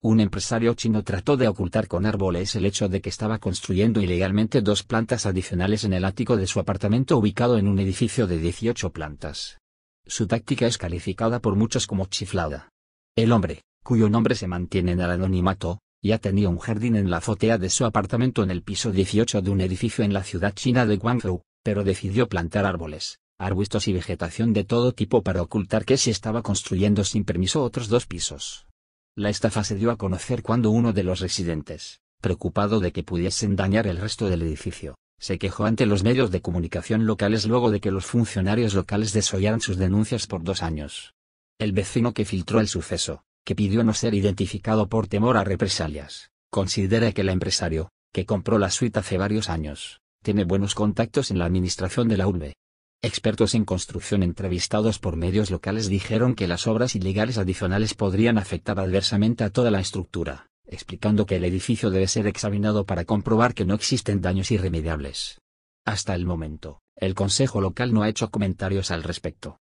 un empresario chino trató de ocultar con árboles el hecho de que estaba construyendo ilegalmente dos plantas adicionales en el ático de su apartamento ubicado en un edificio de 18 plantas. Su táctica es calificada por muchos como chiflada. El hombre, cuyo nombre se mantiene en el anonimato, ya tenía un jardín en la azotea de su apartamento en el piso 18 de un edificio en la ciudad china de Guangzhou, pero decidió plantar árboles, arbustos y vegetación de todo tipo para ocultar que se estaba construyendo sin permiso otros dos pisos. La estafa se dio a conocer cuando uno de los residentes, preocupado de que pudiesen dañar el resto del edificio, se quejó ante los medios de comunicación locales luego de que los funcionarios locales desollaran sus denuncias por dos años. El vecino que filtró el suceso, que pidió no ser identificado por temor a represalias, considera que el empresario, que compró la suite hace varios años, tiene buenos contactos en la administración de la urbe, Expertos en construcción entrevistados por medios locales dijeron que las obras ilegales adicionales podrían afectar adversamente a toda la estructura, explicando que el edificio debe ser examinado para comprobar que no existen daños irremediables. Hasta el momento, el Consejo local no ha hecho comentarios al respecto.